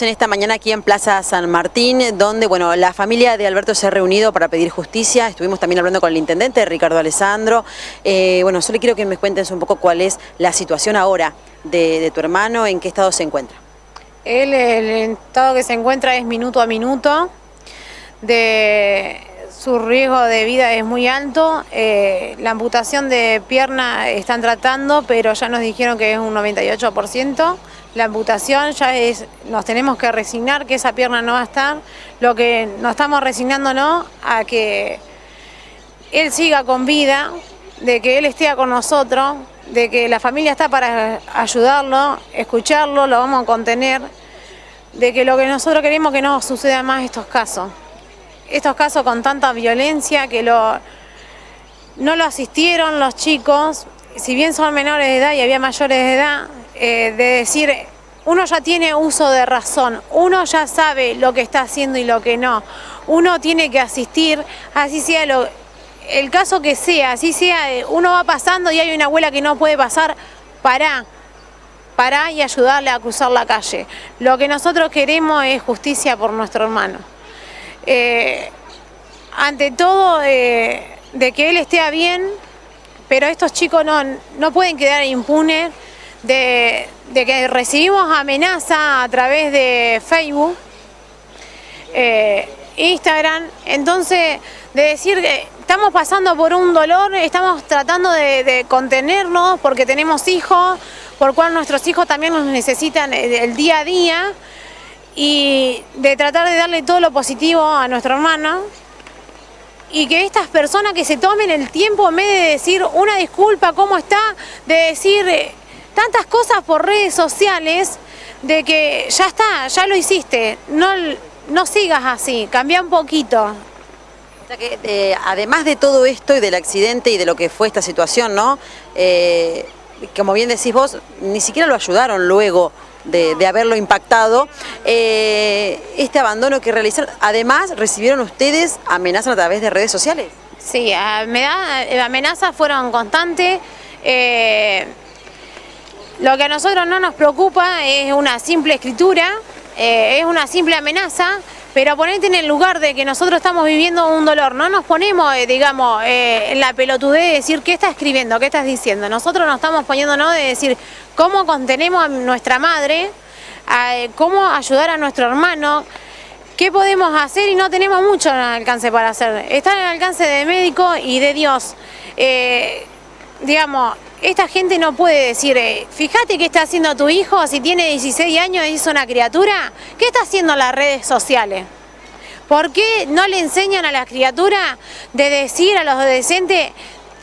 En esta mañana aquí en Plaza San Martín, donde bueno, la familia de Alberto se ha reunido para pedir justicia. Estuvimos también hablando con el intendente Ricardo Alessandro. Eh, bueno, solo quiero que me cuentes un poco cuál es la situación ahora de, tu hermano, en qué estado se encuentra. Él, el estado que se encuentra es minuto a minuto. De su riesgo de vida es muy alto. Eh, la amputación de pierna están tratando, pero ya nos dijeron que es un 98% la amputación ya es, nos tenemos que resignar que esa pierna no va a estar, lo que nos estamos resignándonos a que él siga con vida, de que él esté con nosotros, de que la familia está para ayudarlo, escucharlo, lo vamos a contener, de que lo que nosotros queremos que no suceda más estos casos. Estos casos con tanta violencia que lo, no lo asistieron los chicos, si bien son menores de edad y había mayores de edad, eh, de decir, uno ya tiene uso de razón, uno ya sabe lo que está haciendo y lo que no, uno tiene que asistir, así sea lo, el caso que sea, así sea, uno va pasando y hay una abuela que no puede pasar, para para y ayudarle a cruzar la calle. Lo que nosotros queremos es justicia por nuestro hermano. Eh, ante todo, eh, de que él esté bien, pero estos chicos no, no pueden quedar impunes de, que recibimos amenaza a través de Facebook, eh, Instagram, entonces de decir que estamos pasando por un dolor, estamos tratando de, contenernos porque tenemos hijos, por cual nuestros hijos también nos necesitan el día a día y de tratar de darle todo lo positivo a nuestro hermano y que estas personas que se tomen el tiempo en vez de decir una disculpa, ¿cómo está? De decir tantas cosas por redes sociales de que ya está, ya lo hiciste, no, no sigas así, cambia un poquito. que, eh, además de todo esto y del accidente y de lo que fue esta situación, ¿no? Eh, como bien decís vos, ni siquiera lo ayudaron luego de, haberlo impactado. Eh, este abandono que realizaron, además recibieron ustedes amenazas a través de redes sociales. Sí, amenazas fueron constantes. Lo que a nosotros no nos preocupa es una simple escritura, eh, es una simple amenaza, pero ponete en el lugar de que nosotros estamos viviendo un dolor, no nos ponemos, eh, digamos, eh, en la pelotudez de decir qué estás escribiendo, qué estás diciendo. Nosotros nos estamos poniéndonos de decir cómo contenemos a nuestra madre, cómo ayudar a nuestro hermano, qué podemos hacer y no tenemos mucho alcance para hacer. Está en el alcance de médico y de Dios. digamos, esta gente no puede decir, eh, fíjate qué está haciendo tu hijo, si tiene 16 años y es una criatura, ¿qué está haciendo las redes sociales? ¿Por qué no le enseñan a la criatura de decir a los adolescentes,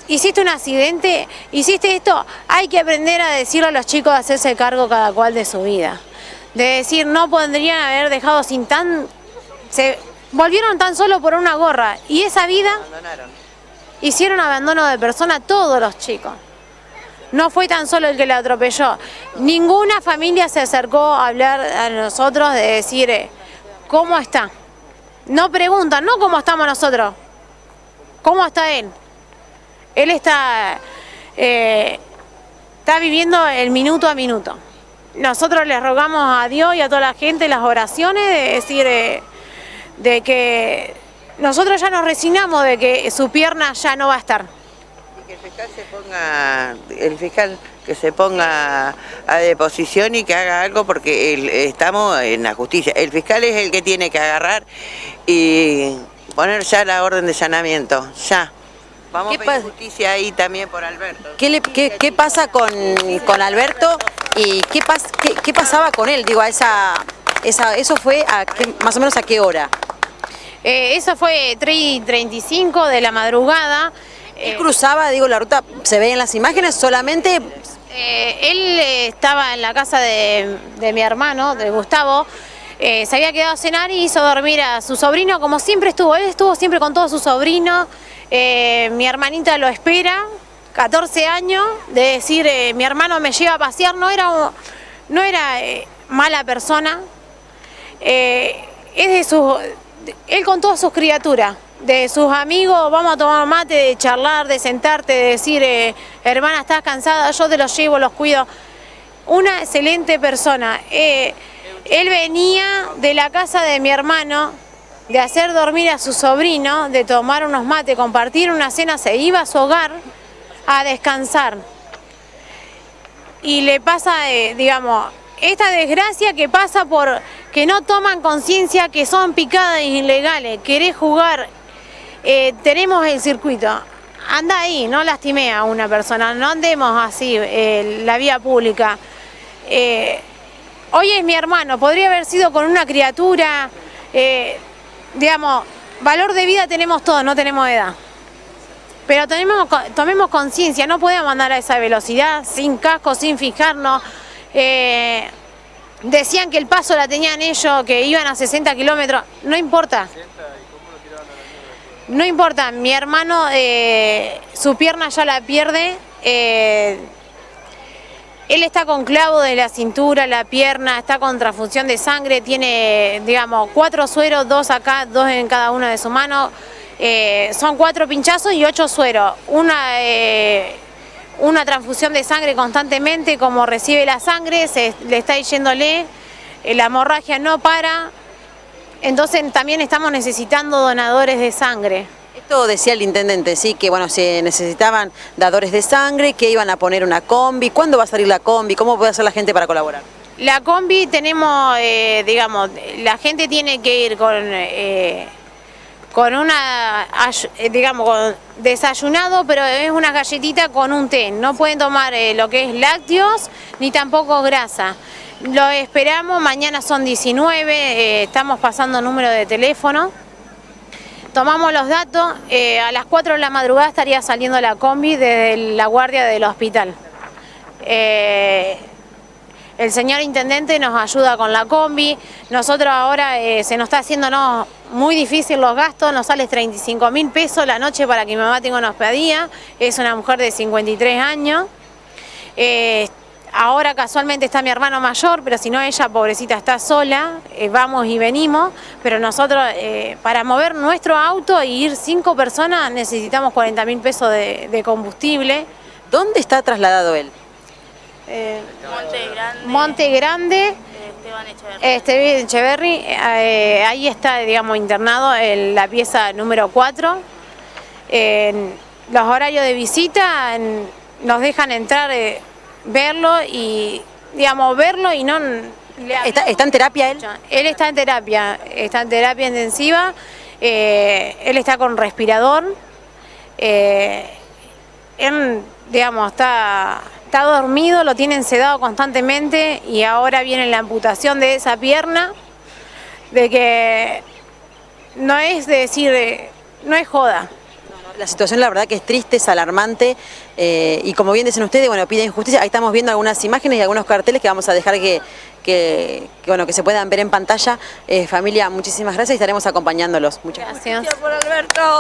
hiciste un accidente, hiciste esto? Hay que aprender a decirle a los chicos de hacerse cargo cada cual de su vida. De decir, no podrían haber dejado sin tan... Se volvieron tan solo por una gorra y esa vida... Hicieron abandono de persona todos los chicos. No fue tan solo el que le atropelló. Ninguna familia se acercó a hablar a nosotros de decir, eh, ¿cómo está? No preguntan, no cómo estamos nosotros, ¿cómo está él? Él está, eh, está viviendo el minuto a minuto. Nosotros le rogamos a Dios y a toda la gente las oraciones de decir eh, de que nosotros ya nos resignamos de que su pierna ya no va a estar que el fiscal se ponga, el fiscal que se ponga a deposición y que haga algo porque estamos en la justicia. El fiscal es el que tiene que agarrar y poner ya la orden de allanamiento, ya. Vamos a pedir justicia ahí también por Alberto. ¿Qué, pasa con, Alberto y qué, qué, pasaba con él? Digo, a esa, esa, ¿Eso fue a más o menos a qué hora? Eh, eso fue 3.35 de la madrugada. Él cruzaba, digo, la ruta, se ve en las imágenes, solamente... Eh, él eh, estaba en la casa de, mi hermano, de Gustavo, eh, se había quedado a cenar y hizo dormir a su sobrino, como siempre estuvo, él estuvo siempre con todos sus sobrinos, mi hermanita lo espera, 14 años, de decir, mi hermano me lleva a pasear, no era, no era mala persona, es de su, él con todas sus criaturas, de sus amigos, vamos a tomar mate, de charlar, de sentarte, de decir, eh, hermana, estás cansada, yo te los llevo, los cuido. Una excelente persona. Eh, Él venía de la casa de mi hermano, de hacer dormir a su sobrino, de tomar unos mates, compartir una cena, se iba a su hogar a descansar. Y le pasa, eh, digamos, esta desgracia que pasa por que no toman conciencia que son picadas ilegales, querés jugar, eh, tenemos el circuito, anda ahí, no lastimé a una persona, no andemos así, eh, la vía pública. hoy es mi hermano, podría haber sido con una criatura, digamos, valor de vida tenemos todos, no tenemos edad. Pero tenemos, tomemos conciencia, no podemos andar a esa velocidad, sin casco, sin fijarnos. Eh, decían que el paso la tenían ellos, que iban a 60 kilómetros, no importa. No importa, mi hermano, eh, su pierna ya la pierde, eh, él está con clavo de la cintura, la pierna, está con transfusión de sangre, tiene, digamos, cuatro sueros, dos acá, dos en cada una de sus manos. Eh, son cuatro pinchazos y ocho sueros. Una, una transfusión de sangre constantemente, como recibe la sangre, se, le está yéndole, la hemorragia no para. Entonces también estamos necesitando donadores de sangre. Esto decía el intendente, sí, que bueno, se necesitaban dadores de sangre, que iban a poner una combi. ¿Cuándo va a salir la combi? ¿Cómo puede hacer la gente para colaborar? La combi tenemos, eh, digamos, la gente tiene que ir con, eh, con una, eh, digamos, desayunado, pero es una galletita con un té. No pueden tomar lo que es lácteos ni tampoco grasa. Lo esperamos, mañana son 19, estamos pasando número de teléfono. Tomamos los datos, eh, a las 4 de la madrugada estaría saliendo la combi desde la guardia del hospital. Eh, el señor intendente nos ayuda con la combi, nosotros ahora eh, se nos está haciendo muy difícil los gastos, nos sale 35 mil pesos la noche para que mi mamá tenga una hospedía, es una mujer de 53 años. Ahora casualmente está mi hermano mayor, pero si no ella, pobrecita, está sola, eh, vamos y venimos, pero nosotros eh, para mover nuestro auto e ir cinco personas necesitamos 40 mil pesos de, combustible. ¿Dónde está trasladado él? Eh, Monte Grande. Monte Grande. Esteban Echeverri. ahí está, digamos, internado en la pieza número 4. los horarios de visita nos dejan entrar verlo y, digamos, verlo y no... ¿Está, en terapia él? Él está en terapia, está en terapia intensiva, eh, él está con respirador, eh, él, digamos, está, está dormido, lo tienen sedado constantemente y ahora viene la amputación de esa pierna, de que no es decir, no es joda. La situación la verdad que es triste, es alarmante eh, y como bien dicen ustedes, bueno, piden justicia. Ahí estamos viendo algunas imágenes y algunos carteles que vamos a dejar que, bueno, que se puedan ver en pantalla. Eh, familia, muchísimas gracias y estaremos acompañándolos. Muchas gracias. gracias por Alberto.